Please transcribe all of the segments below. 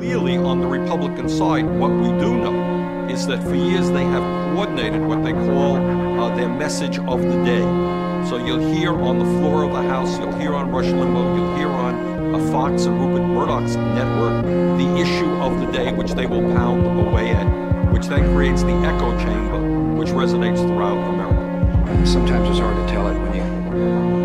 clearly on the Republican side, what we do know is that for years they have coordinated what they call uh, their message of the day. So you'll hear on the floor of the House, you'll hear on Rush Limbaugh, you'll hear on uh, Fox and Rupert Murdoch's network the issue of the day, which they will pound away at, which then creates the echo chamber, which resonates throughout America. Sometimes it's hard to tell it when you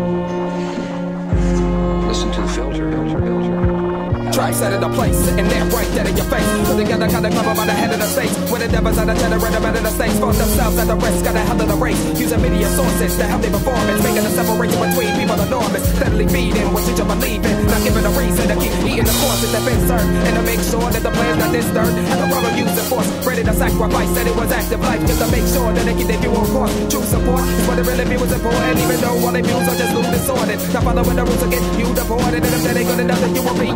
Tracks out of the place, sitting there right dead in your face. Put together, kinda cover by the head of the states. With the devils out of generate out of the states. For themselves at the rest, got a hell of the race. Using media sources to help their performance. Making a separation between people enormous. Steadily feeding what you just believe in. Not giving a reason to keep eating the courses that been served. And to make sure that the plan's not disturbed. Have the rubber using force. Ready to sacrifice that it was active life. Just to make sure that they keep their view on course. True support is what it really is important. Even though all their views are just loose sorted. Not following the rules will get you deported. And if that ain't good enough, then you will be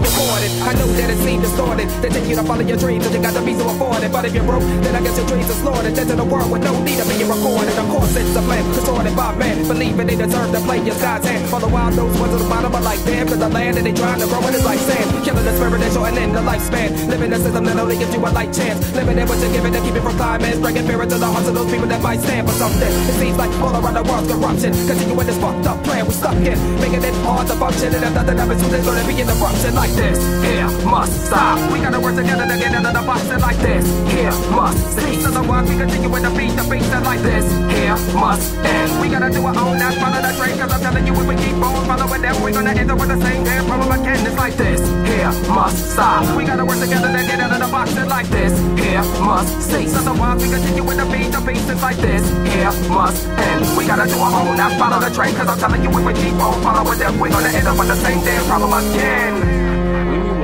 reported. I know that it seems distorted. They take you to follow your dreams, but you got to be so afforded. But if you're broke, then I guess your dreams are slaughtered. Dead to the world with no need of being recorded. Of course, it's a plan distorted by man. Believing they deserve to play your God's hand. For the wild, those ones at the bottom are like damn, cause the land that they trying to grow in is like sand. Killing the spirit and shortening the lifespan. Living a system that only gives you a light chance. Living in what you're given to keep it from climax. Bringing fear into the hearts of those people that might stand for something. It seems like all around the world's corruption. Continuing this fucked up plan we're stuck in. Making it hard to function. And if nothing happens, there's gonna be an eruption like this. Here must stop. We gotta work together to get out of the box and like this. Here must cease. Otherwise, we continue with the beat, the beat that like this. Here must end. We gotta do our own, not follow the train. Cause I'm telling you, if we keep on following them, we're gonna end up with the same damn problem again. It's like this. Here must stop. We gotta work together to get out of the box and like this. Here must cease. Otherwise, we continue with the beat, the beat is like this. Here must end. We gotta do our own, not follow the train. Cause I'm telling you, if we keep on following them, we're gonna end up with the same damn problem again.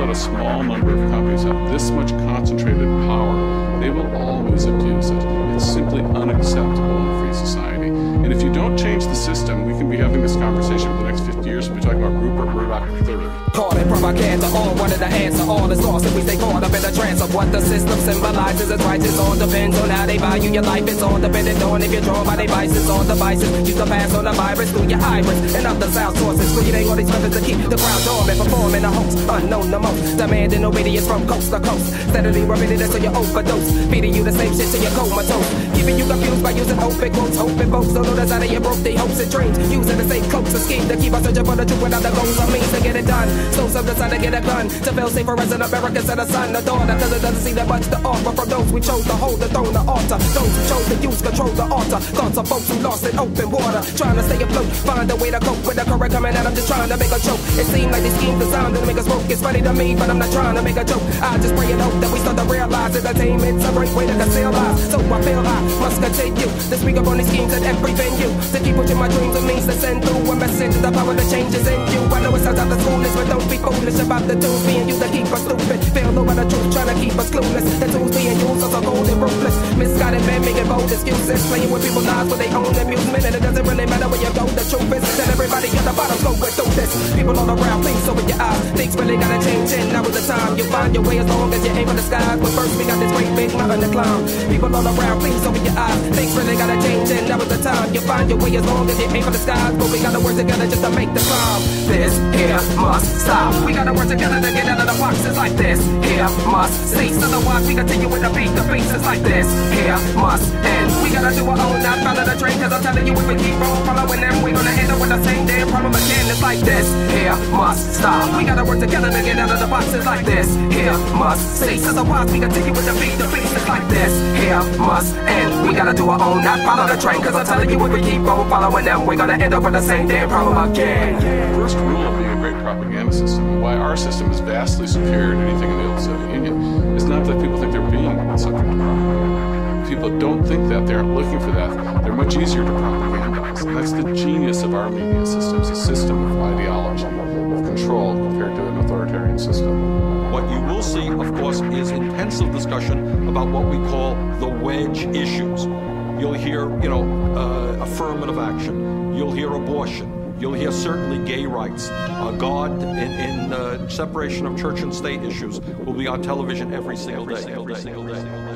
Let a small number of companies have this much concentrated power, they will always abuse it. It's simply unacceptable in a free society. And if you don't change the system, we can be having this conversation for the next 50 years. We'll be talking about Rupert Murdoch III. It propaganda, all wanted the answer. All is lost if we stay caught up in the trance of what the system symbolizes. It's right, it's all depends on how they value your life. It's all dependent on if you're drawn by their vices or devices. Use the pass on the virus through your iris and other sound sources. Creating all these methods to keep the crowd dormant. Performing a hoax, unknown the most. Demanding obedience from coast to coast. Steadily repeating this so you overdose. Feeding you the same shit till you're comatose. Keeping you confused by using hope and quotes. Hoping folks don't know that's how they broke their hopes and dreams. Using the same cloaks and schemes to keep us searching for the truth without the goals or means to get it done. So some decide to get a gun to feel safer as an American and son, a daughter. Cause it doesn't seem that much to offer from those we chose to hold the throne, the altar. Those who chose to use control the altar. Thoughts of folks who lost in open water. Trying to stay afloat, find a way to cope with the current coming out. I'm just trying to make a joke. It seems like these schemes designed to make us broke. It's funny to me, but I'm not trying to make a joke. I just pray and hope that we start to realize that the game. entertainment's a great way to conceal lies. So I feel I must continue to speak up on these schemes at every venue. To keep pushing my dreams and means to send through a message. The power that changes in you. I know it sounds out the foolish, but don't be foolish about the tools being used to keep us stupid. Fail over the truth, trying to keep us clueless. The tools being used are so cold and ruthless. Misguided men making bold excuses. Playing with people's lives for their own amusement. And it doesn't really matter where you go. The truth is that everybody at the this. People all around, please open your eyes. Things really gotta change, and now is the time. You'll find your way as long as you aim for the skies. But first, we got this great big mountain to climb. People all around, please open your eyes. Things really gotta change, and now is the time. You'll find your way as long as you aim for the skies. But we gotta work together just to make the climb. This here must stop. We gotta work together to get out of the boxes like this. Here must cease. Otherwise, we continue with the beat. The beats is like this. Here must end. We gotta do our own, not follow the train. Cause I'm telling you, if we keep on following them, we're gonna end up with the same damn problem again. It's like this. Must stop. We gotta work together to get out of the boxes like this. Here must cease. Otherwise, we continue with the beat. The beats is like this. Here must end. We gotta do our own, not follow the train. Cause I'm telling you, if we keep on following them, we're gonna end up with the same damn problem again. First rule of being a great propaganda system, why our system is vastly superior to anything in the old Soviet Union, is not that people think they're being subject to. People don't think that. They aren't looking for that. They're much easier to propagandize. And that's the genius of our media systems, a system of ideology, control compared to an authoritarian system. What you will see, of course, is intensive discussion about what we call the wedge issues. You'll hear, you know, uh, affirmative action. You'll hear abortion. You'll hear certainly gay rights. Uh, God in, in uh, separation of church and state issues will be on television every single day. Every single day.